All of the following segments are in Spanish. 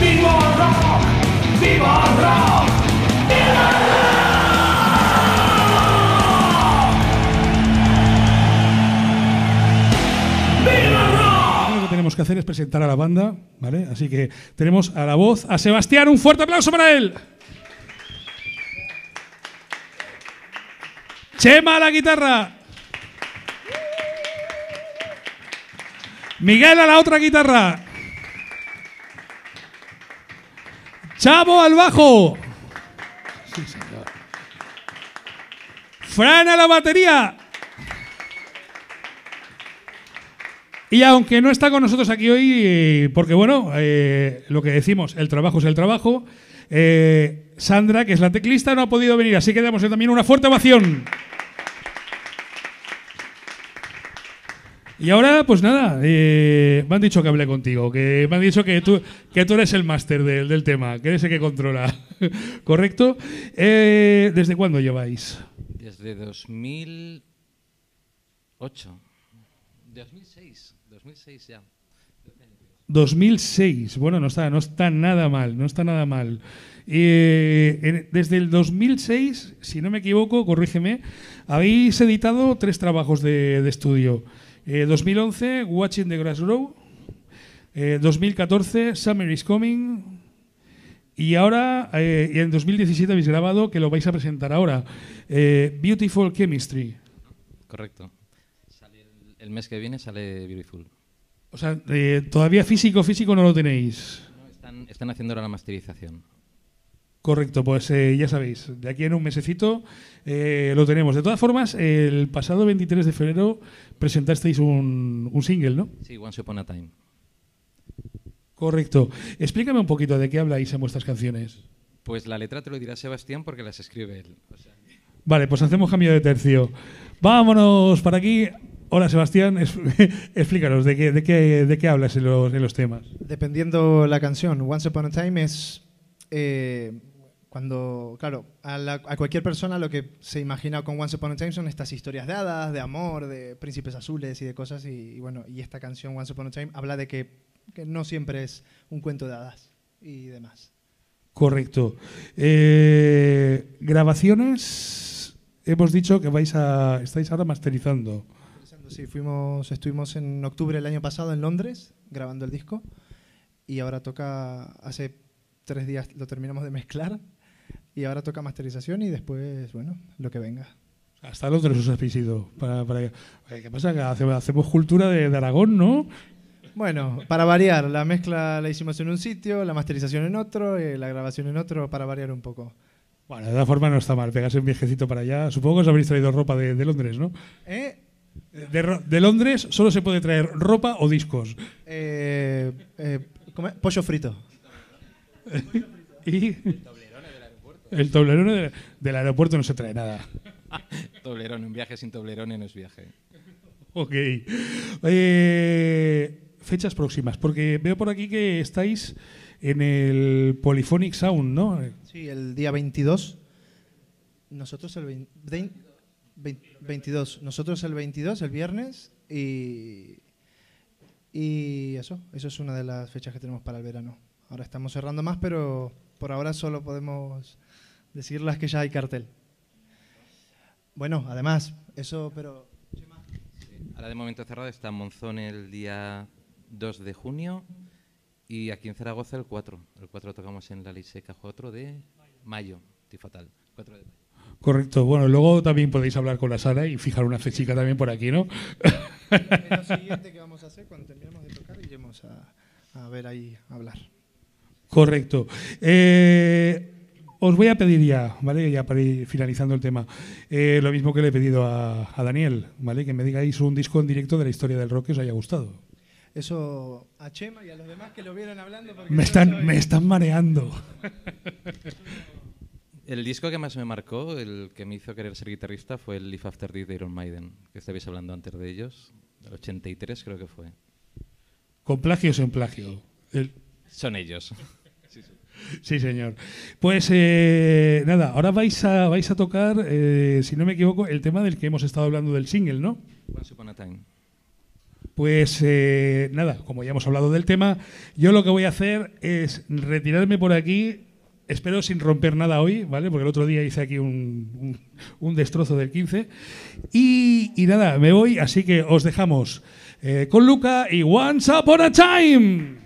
¡Viva rock! ¡Viva el rock! Lo que tenemos que hacer es presentar a la banda, ¿vale? Así que tenemos a la voz a Sebastián. Un fuerte aplauso para él. Chema a la guitarra. Miguel a la otra guitarra. Chavo al bajo. Sí, señor. Fran a la batería. Y aunque no está con nosotros aquí hoy, eh, porque bueno, eh, lo que decimos, el trabajo es el trabajo, eh, Sandra, que es la teclista, no ha podido venir, así que damos también una fuerte ovación. Y ahora, pues nada, eh, me han dicho que hablé contigo, que me han dicho que tú, que tú eres el máster del, del tema, que eres el que controla. ¿Correcto? Eh, ¿Desde cuándo lleváis? Desde 2008. 2006. 2006 ya. 2006. Bueno, no está, no está nada mal, no está nada mal. Eh, desde el 2006, si no me equivoco, corrígeme, habéis editado tres trabajos de, de estudio. Eh, 2011, Watching the Grass Grow. Eh, 2014, Summer is Coming. Y ahora, eh, en 2017 habéis grabado, que lo vais a presentar ahora, eh, Beautiful Chemistry. Correcto. Sale el, el mes que viene sale Beautiful. O sea, eh, todavía físico, físico no lo tenéis. No, están, están haciendo ahora la masterización. Correcto, pues eh, ya sabéis, de aquí en un mesecito eh, lo tenemos. De todas formas, el pasado 23 de febrero presentasteis un, un single, ¿no? Sí, Once Upon a Time. Correcto. Explícame un poquito de qué habláis en vuestras canciones. Pues la letra te lo dirá Sebastián porque las escribe él. O sea, Vale, pues hacemos cambio de tercio. Vámonos para aquí. Hola Sebastián, es- explícanos de qué, de qué, de qué hablas en los, en los temas. Dependiendo la canción, Once Upon a Time es eh, cuando, claro, a, la- a cualquier persona lo que se imagina con Once Upon a Time son estas historias de hadas, de amor, de príncipes azules y de cosas. Y, y bueno, y esta canción Once Upon a Time habla de que, que no siempre es un cuento de hadas y demás. Correcto. Eh, grabaciones, hemos dicho que vais a, estáis ahora masterizando. Sí, fuimos, estuvimos en octubre del año pasado en Londres grabando el disco y ahora toca, hace tres días lo terminamos de mezclar y ahora toca masterización y después, bueno, lo que venga. Hasta Londres os habéis ido. Para, para- Oye, ¿Qué pasa? Que hace- hacemos cultura de, de Aragón, ¿no? Bueno, para variar, la mezcla la hicimos en un sitio, la masterización en otro, y la grabación en otro, para variar un poco. Bueno, de todas formas no está mal. Pegarse un viajecito para allá. Supongo que os habréis traído ropa de, de Londres, ¿no? ¿Eh? De, de Londres solo se puede traer ropa o discos. Eh, eh. Pollo frito. Y el toblerone de- del aeropuerto no se trae nada. Toblerone, un viaje sin Toblerone no es viaje. Ok. Eh, fechas próximas, porque veo por aquí que estáis en el Polyphonic Sound, ¿no? Sí, el día 22. Nosotros el vein- vein- vein- 22. Nosotros el 22, el viernes. Y, y eso, eso es una de las fechas que tenemos para el verano. Ahora estamos cerrando más, pero por ahora solo podemos decir las que ya hay cartel. Bueno, además, eso, pero Ahora de momento cerrado está Monzón el día 2 de junio y aquí en Zaragoza el 4. El 4 tocamos en la Liseca 4 de mayo. Estoy fatal. 4 de mayo. Correcto. Bueno, luego también podéis hablar con la Sara y fijar una fechica también por aquí, ¿no? es lo siguiente que vamos a hacer cuando terminemos de tocar iremos a, a ver ahí, a hablar. Correcto. Eh, os voy a pedir ya, ¿vale? Ya para ir finalizando el tema. eh, lo mismo que le he pedido a, a Daniel, ¿vale? Que me digáis un disco en directo de la historia del rock que os haya gustado. Eso a Chema y a los demás que lo vieron hablando. porque Me están, soy- me están mareando. El disco que más me marcó, el que me hizo querer ser guitarrista, fue el Live After Death de Iron Maiden, que estabais hablando antes de ellos. El 83 creo que fue. Con plagio o sin plagio. El- Son ellos. Sí, señor. Pues eh, nada, ahora vais a, vais a tocar, eh, si no me equivoco, el tema del que hemos estado hablando del single, ¿no? Once Upon a Time. Pues eh, nada, como ya hemos hablado del tema, yo lo que voy a hacer es retirarme por aquí, espero sin romper nada hoy, ¿vale? Porque el otro día hice aquí un, un- un destrozo del 15. Y, y nada, me voy, así que os dejamos eh, con Luca y Once Upon a Time.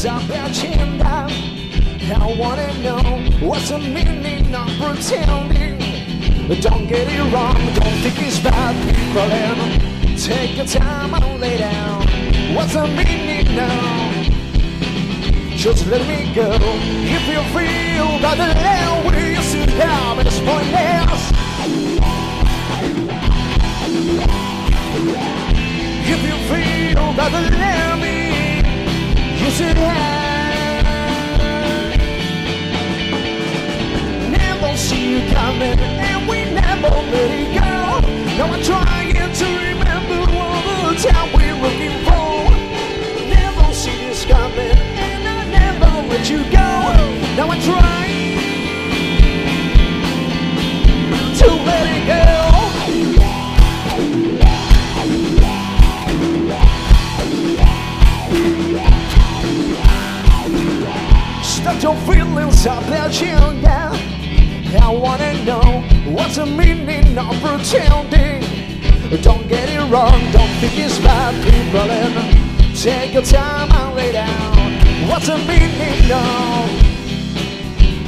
Feelings up down. I wanna know what's the meaning of pretending. Don't get it wrong, don't think it's bad people. Take your time and lay down. What's the meaning now? Just let me go. If you feel that the land we used to have is pointless. If you feel that the land Never see you coming, and we never let it go. Now I'm trying to remember all the time. Your feelings up there, yeah. I wanna know what's the meaning of pretending. Don't get it wrong, don't think it's bad, people. And take your time and lay down. What's the meaning of?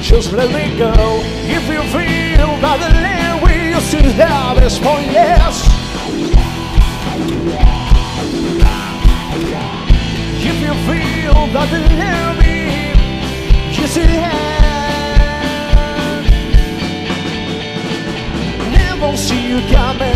Just let me go. If you feel that the land we used to have is pointless. If you feel that the land Never see you coming.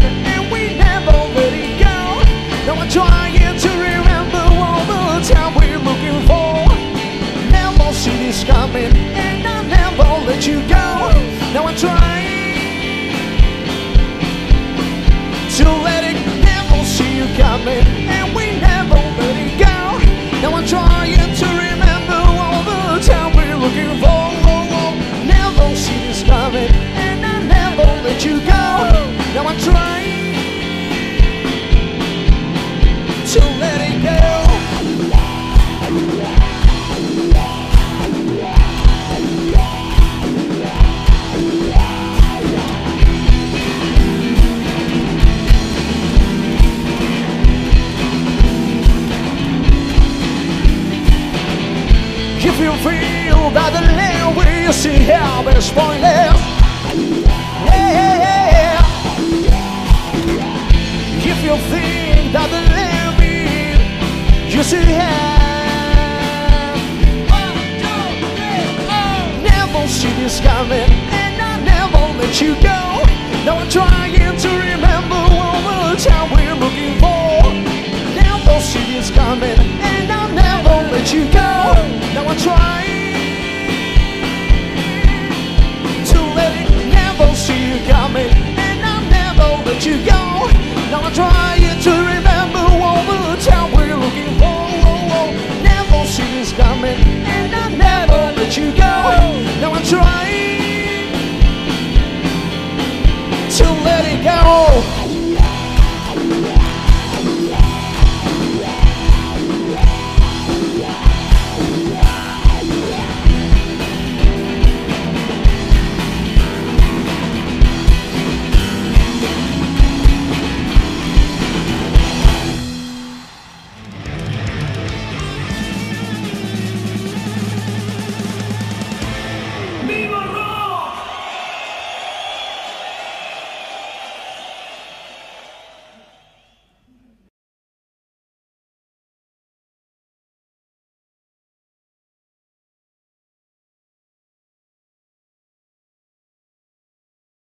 See have is pointless, yeah. If you think that the we you see have, one, two, three, oh. never see this coming, and I never let you go. Now I'm trying to remember the time we're looking for. Never see this coming, and I'll never let you go. coming.